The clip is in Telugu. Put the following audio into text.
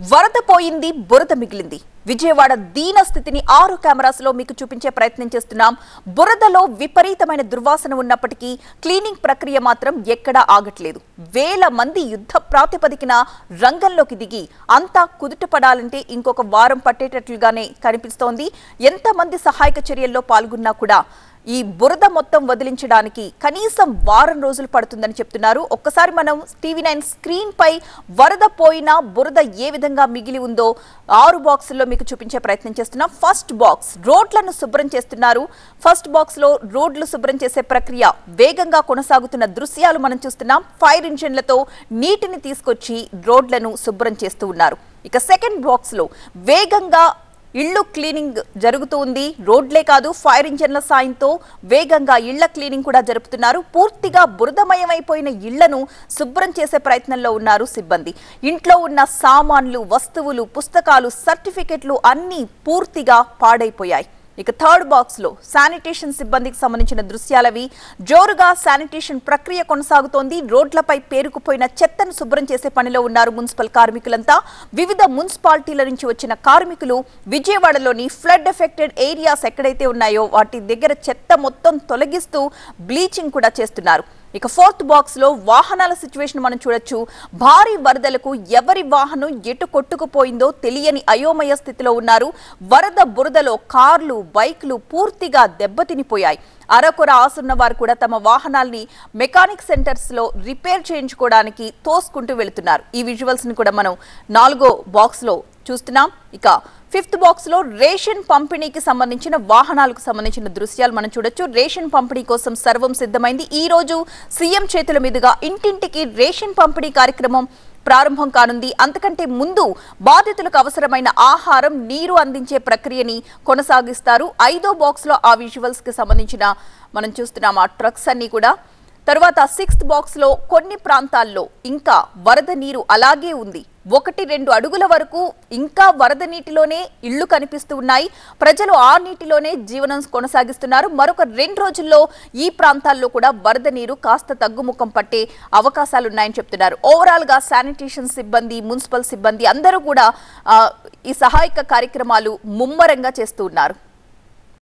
వరద పోయింది బురద మిగిలింది. విజయవాడ దీన స్థితిని ఆరు కెమెరాస్లో మీకు చూపించే ప్రయత్నం చేస్తున్నాం. బురదలో విపరీతమైన దుర్వాసన ఉన్నప్పటికీ క్లీనింగ్ ప్రక్రియ మాత్రం ఎక్కడా ఆగట్లేదు. వేల మంది యుద్ధ ప్రాతిపదికన రంగంలోకి దిగి అంతా కుదుటపడాలంటే ఇంకొక వారం పట్టేటట్లుగానే కనిపిస్తోంది. ఎంతమంది సహాయక చర్యల్లో పాల్గొన్నా కూడా ఈ బురద మొత్తం వదిలించడానికి కనీసం వారం రోజులు పడుతుందని చెప్తున్నారు. ఒక్కసారి మనం టీవీ నైన్ స్క్రీన్ పై వరద పోయినా బురద ఏ విధంగా మిగిలి ఉందో ఆరు బాక్సుల్లో మీకు చూపించే ప్రయత్నం చేస్తున్నాం. ఫస్ట్ బాక్స్ రోడ్లను శుభ్రం చేస్తున్నారు. ఫస్ట్ బాక్స్లో రోడ్లు శుభ్రం చేసే ప్రక్రియ వేగంగా కొనసాగుతున్న దృశ్యాలు మనం చూస్తున్నాం. ఫైర్ ఇంజిన్లతో నీటిని తీసుకొచ్చి రోడ్లను శుభ్రం చేస్తూ ఉన్నారు. ఇక సెకండ్ బాక్స్లో వేగంగా ఇళ్ళు క్లీనింగ్ జరుగుతూ ఉంది. రోడ్లే కాదు ఫైర్ ఇంజన్ల సాయంతో వేగంగా ఇళ్ళ క్లీనింగ్ కూడా జరుపుతున్నారు. పూర్తిగా బురదమయమైపోయిన ఇళ్ళను శుభ్రం చేసే ప్రయత్నంలో ఉన్నారు సిబ్బంది. ఇంట్లో ఉన్న సామాన్లు వస్తువులు పుస్తకాలు సర్టిఫికెట్లు అన్నీ పూర్తిగా పాడైపోయాయి. ఇక థర్డ్ బాక్స్లో శానిటేషన్ సిబ్బందికి సంబంధించిన దృశ్యాలవి. జోరుగా శానిటేషన్ ప్రక్రియ కొనసాగుతోంది. రోడ్లపై పేరుకుపోయిన చెత్తను శుభ్రం చేసే పనిలో ఉన్నారు మున్సిపల్ కార్మికులంతా. వివిధ మున్సిపాలిటీల నుంచి వచ్చిన కార్మికులు విజయవాడలోని ఫ్లడ్ ఎఫెక్టెడ్ ఏరియాస్ ఎక్కడైతే ఉన్నాయో వాటి దగ్గర చెత్త మొత్తం తొలగిస్తూ బ్లీచింగ్ కూడా చేస్తున్నారు. ఇక ఫోర్త్ బాక్స్లో వాహనాల సిచ్యువేషన్ మనం చూడొచ్చు. భారీ వరదలకు ఎవరి వాహనం ఎటు కొట్టుకుపోయిందో తెలియని అయోమయ స్థితిలో ఉన్నారు. వరద బురదలో కార్లు బైక్లు పూర్తిగా దెబ్బతినిపోయాయి. అరకొర ఆసున్న వారు కూడా తమ వాహనాల్ని మెకానిక్ సెంటర్స్లో రిపేర్ చేయించుకోవడానికి తోసుకుంటూ వెళుతున్నారు. ఈ విజువల్స్ని కూడా మనం నాలుగో బాక్స్లో చూస్తున్నాం. ఇక ఫిఫ్త్ బాక్స్లో రేషన్ పంపిణీకి సంబంధించిన వాహనాలకు సంబంధించిన దృశ్యాలు మనం చూడొచ్చు. రేషన్ పంపిణీ కోసం సర్వం సిద్ధమైంది. ఈ రోజు సీఎం చేతుల మీదుగా ఇంటింటికి రేషన్ పంపిణీ కార్యక్రమం ప్రారంభం కానుంది. అంతకంటే ముందు బాధితులకు అవసరమైన ఆహారం నీరు అందించే ప్రక్రియని కొనసాగిస్తారు. ఐదో బాక్స్లో ఆ విజువల్స్కి సంబంధించిన మనం చూస్తున్నాం ఆ ట్రక్స్ అన్ని కూడా. తర్వాత సిక్స్త్ బాక్స్లో కొన్ని ప్రాంతాల్లో ఇంకా వరద నీరు అలాగే ఉంది. ఒకటి రెండు అడుగుల వరకు ఇంకా వరద నీటిలోనే ఇళ్ళు కనిపిస్తూ ఉన్నాయి. ప్రజలు ఆ నీటిలోనే జీవనం కొనసాగిస్తున్నారు. మరొక రెండు రోజుల్లో ఈ ప్రాంతాల్లో కూడా వరద నీరు కాస్త తగ్గుముఖం పట్టే అవకాశాలున్నాయని చెప్తున్నారు. ఓవరాల్గా శానిటేషన్ సిబ్బంది మున్సిపల్ సిబ్బంది అందరూ కూడా ఈ సహాయక కార్యక్రమాలు ముమ్మరంగా చేస్తూ ఉన్నారు.